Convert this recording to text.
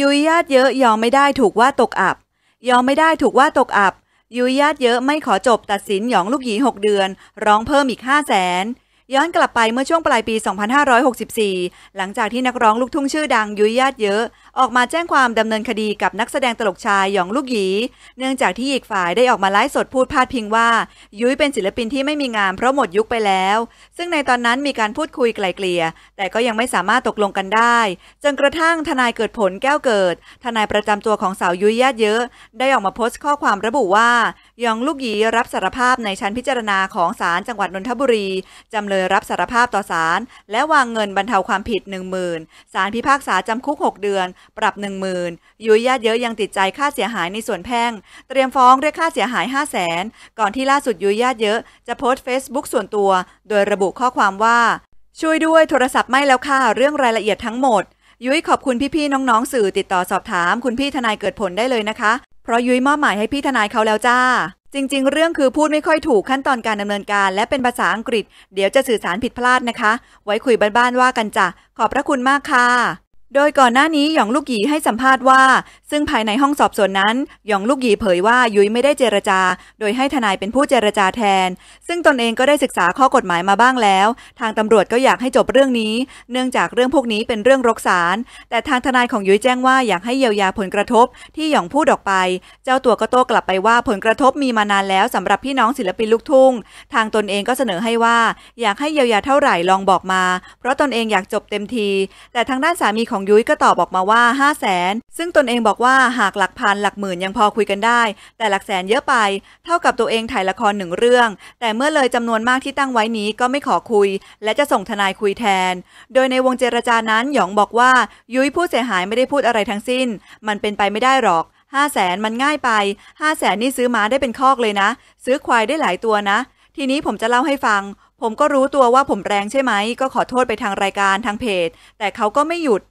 ยุยญาติเยอะยอมไม่ได้ถูกว่าตกอับ ยอมไม่ได้ถูกว่าตกอับ ยุยญาติเยอะไม่ขอจบตัดสินหยองลูกหยีหกเดือน ร้องเพิ่มอีกห้าแสน ย้อนกลับไปเมื่อช่วงปลายปี 2564 หลังจากที่นักร้องลูกทุ่งชื่อดังยุ้ยญาติเยอะ ออกมาแจ้งความดำเนินคดีกับนักแสดงตลกชายหยองลูกหยี เนื่องจากที่อีกฝ่ายได้ออกมาไลฟ์สดพูดพาดพิงว่า ยุ้ยเป็นศิลปินที่ไม่มีงานเพราะหมดยุคไปแล้ว ซึ่งในตอนนั้นมีการพูดคุยไกลเกลี่ย แต่ก็ยังไม่สามารถตกลงกันได้ จนกระทั่งทนายเกิดผลแก้วเกิด ทนายประจำตัวของสาวยุ้ยญาติเยอะ ได้ออกมาโพสต์ข้อความระบุว่าหยองลูกหยีรับสารภาพในชั้นพิจารณาของศาลจังหวัดนนทบุรีจำเลยรับสารภาพต่อศาลและวางเงินบรรเทาความผิด 1 0,000ศาลพิพากษาจำคุก 6 เดือน ปรับ 10,000ยุยญาติเยอะยังติดใจค่าเสียหายในส่วนแพ่ง เตรียมฟ้องเรียกค่าเสียหาย 5 0 0แสนก่อนที่ล่าสุดยุยญาติเยอะจะโพสต์เฟซบุ๊กส่วนตัว โดยระบุข้อความว่า ช่วยด้วยโทรศัพท์ไม่แล้วค่ะเรื่องรายละเอียดทั้งหมด ยุ้ยขอบคุณพี่ๆน้องๆสื่อติดต่อสอบถาม คุณพี่ทนายเกิดผลได้เลยนะคะ เพราะยุ้ยมอบหมายให้พี่ทนายเขาแล้วจ้า จริง ๆ เรื่องคือพูดไม่ค่อยถูกขั้นตอนการดำเนินการและเป็นภาษาอังกฤษ เดี๋ยวจะสื่อสารผิดพลาดนะคะ ไว้คุยบ้านๆว่ากันจ้ะ ขอบพระคุณมากค่ะ โดยก่อนหน้านี้หยองลูกหยีให้สัมภาษณ์ว่าซึ่งภายในห้องสอบสวนนั้นหยองลูกหยีเผยว่ายุ้ยไม่ได้เจรจา โดยให้ทนายเป็นผู้เจรจาแทน ซึ่งตนเองก็ได้ศึกษาข้อกฎหมายมาบ้างแล้ว ทางตำรวจก็อยากให้จบเรื่องนี้ เนื่องจากเรื่องพวกนี้เป็นเรื่องรกศาลแต่ทางทนายของยุ้ยแจ้งว่าอยากให้เยียวยาผลกระทบ ที่หยองพูดออกไป เจ้าตัวก็โต้กลับไปว่าผลกระทบมีมานานแล้วสำหรับพี่น้องศิลปินลูกทุ่ง ทางตนเองก็เสนอให้ว่า อยากให้เยียวยาเท่าไหร่ลองบอกมา เพราะตนเองอยากจบเต็มที แต่ทางด้านสามีของยุ้ยก็ตอบออกมาว่า 5 0 0แสนซึ่งตนเองบอกว่าหากหลักพันหลักหมื่นยังพอคุยกันได้ แต่หลักแสนเยอะไป เท่ากับตัวเองถ่ายละครหนึ่งเรื่อง แต่เมื่อเลยจำนวนมากที่ตั้งไว้นี้ก็ไม่ขอคุย และจะส่งทนายคุยแทน โดยในวงเจรจานั้นหยองบอกว่ายุ้ยผู้เสียหายไม่ได้พูดอะไรทั้งสิ้น มันเป็นไปไม่ได้หรอกห้าแสนมันง่ายไปห้าแสนนี่ซื้อม้าได้เป็นคอกเลยนะ ซื้อควายได้หลายตัวนะ ทีนี้ผมจะเล่าให้ฟัง ผมก็รู้ตัวว่าผมแรงใช่ไหม ก็ขอโทษไปทางรายการทางเพจ แต่เขาก็ไม่หยุด